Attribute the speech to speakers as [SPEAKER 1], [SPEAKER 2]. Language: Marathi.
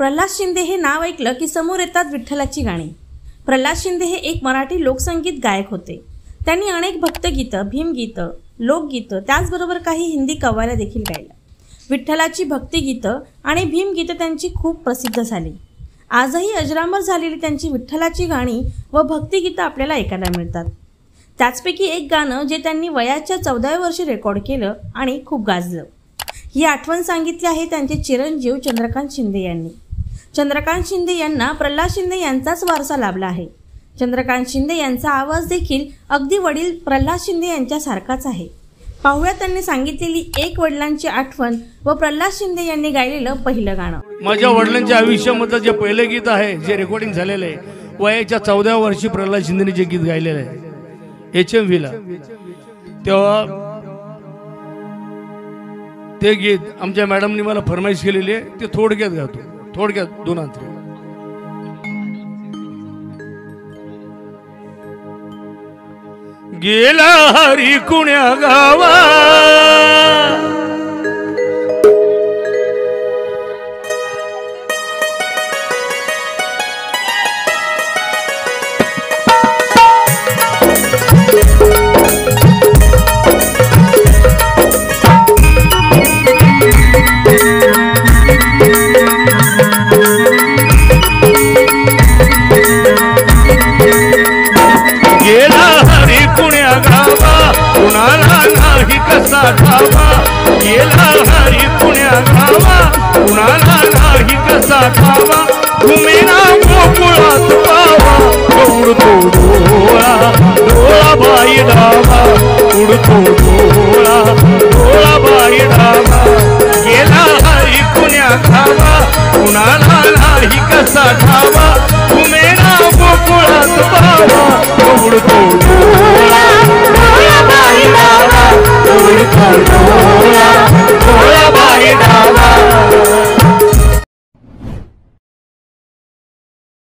[SPEAKER 1] प्रल्हाद शिंदे हे नाव ऐकलं की समोर येतात विठ्ठलाची गाणी. प्रल्हाद शिंदे हे एक मराठी लोकसंगीत गायक होते. त्यांनी अनेक भक्तगीतं भीमगीतं लोकगीतं त्याचबरोबर काही हिंदी कव्वाल्या देखील गायल्या. विठ्ठलाची भक्तिगीतं आणि भीमगीतं त्यांची खूप प्रसिद्ध झाली. आजही अजरामर झालेली त्यांची विठ्ठलाची गाणी व भक्तिगीतं आपल्याला ऐकायला मिळतात. त्याचपैकी एक गाणं जे त्यांनी वयाच्या चौदाव्या वर्षी रेकॉर्ड केलं आणि खूप गाजलं. ही आठवण सांगितली आहे त्यांचे चिरंजीव चंद्रकांत शिंदे यांनी. चंद्रकांत शिंदे यांना प्रल्हाद शिंदे यांचाच वारसा लाभला आहे. चंद्रकांत शिंदे यांचा आवाज देखील अगदी वडील प्रल्हाद शिंदे यांच्यासारखाच आहे. पाहुया त्यांनी सांगितलेली एक वडिलांची आठवण व प्रल्हाद शिंदे यांनी गायलेलं पहिलं गाणं.
[SPEAKER 2] माझ्या वडिलांच्या आयुष्यामधलं जे पहिलं गीत आहे जे रेकॉर्डिंग झालेलं आहे वयाच्या चौदाव्या वर्षी प्रल्हाद शिंदेने जे गीत गायलेलं आहे एच एम व्हीला तेव्हा ते गीत आमच्या मॅडमनी मला फरमाईश केलेली आहे ते थोडक्यात गातो. थोडक्यात दोन अंतरी. गेला हरी कुण्या गावा कसा ठावा गेला हरी पुण्या गावा. कुणाला नाही कसा ठावा ना गोकुळात पावा. उडतो डोळा डोळा बाई डावा. उडतो डोळा डोळा बाई डावा. गेला हरी पुण्या खावा कुणाला नाही कसा ठावा ना गोकुळात पावा. उडतो